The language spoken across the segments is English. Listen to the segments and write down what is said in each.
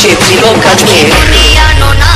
চেয়েছিল কাজকে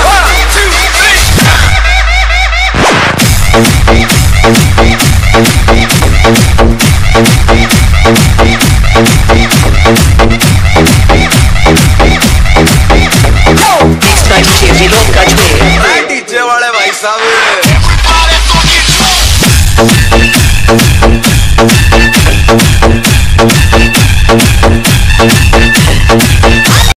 sabe.